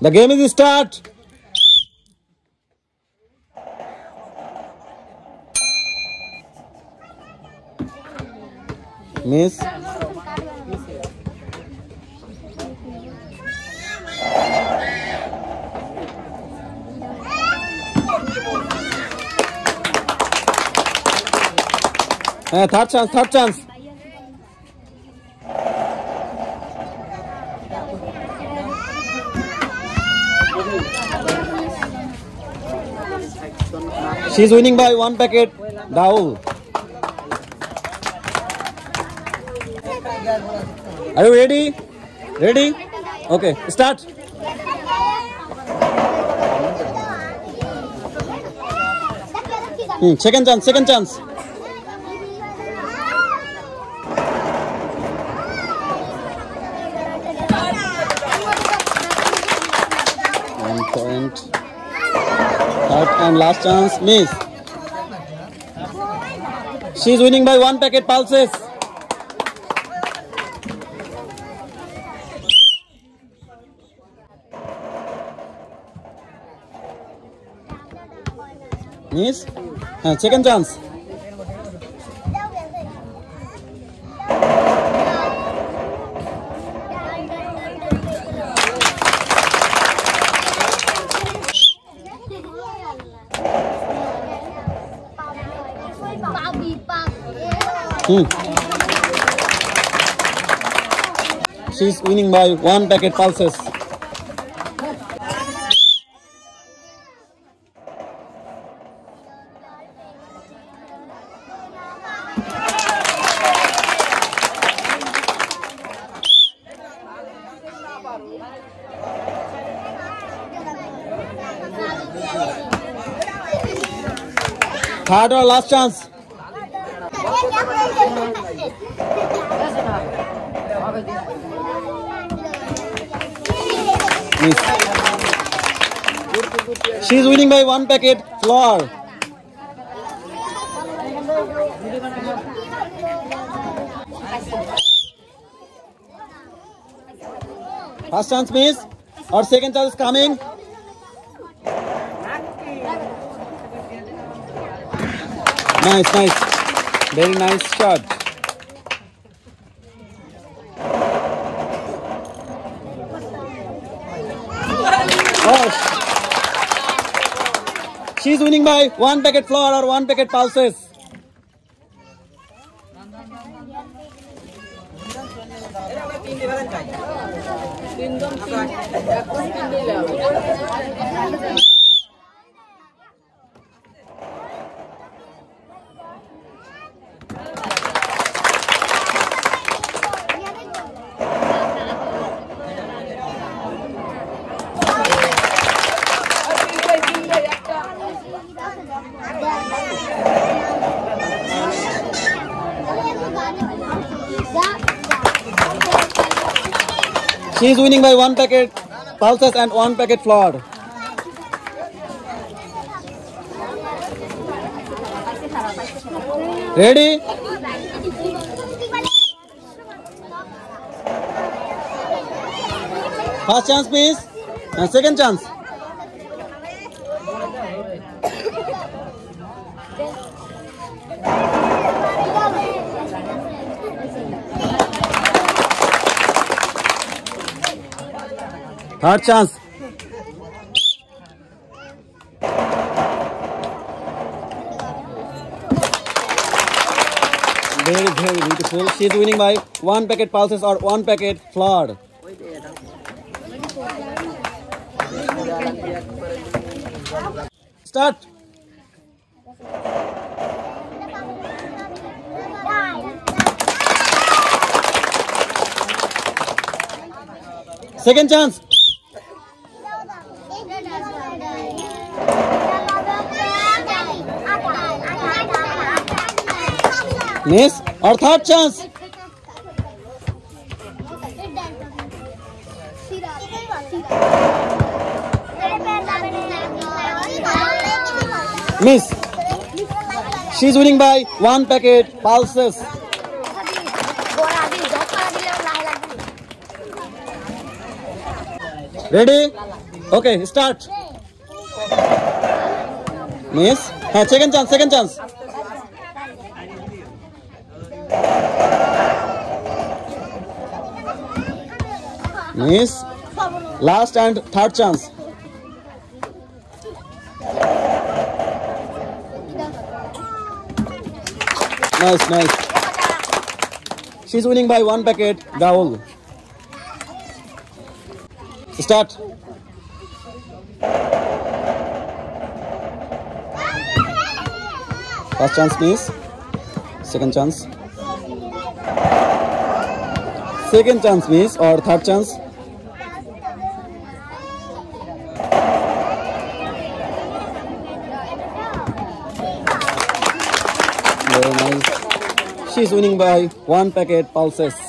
The game is start. Miss. Uh, third chance, third chance. She's winning by one packet. Dahul. Are you ready? Ready? Okay, start. Hmm, second chance, second chance. One point. Third and last chance, miss. She's winning by one packet pulses. Miss. Uh, second chance. She's winning by one packet pulses. Third or last chance. Miss. She's winning by one packet flour. First chance miss or second chance is coming. Nice, nice. Very nice shot. Oh. She's winning by one packet flour or one packet pulses. She's winning by one packet pulses and one packet flour. Ready? First chance, please. And second chance. Third chance. Very, very beautiful. She's winning by one packet pulses or one packet flour. Start. Second chance. Miss, or third chance. Miss, she's winning by one packet pulses. Ready? Okay, start. Miss, second chance, second chance. Miss, last and third chance. Nice, nice. She's winning by one packet. Gaul. Start. First chance, miss. Second chance. Second chance, miss, or third chance. Very nice. She's winning by one packet pulses.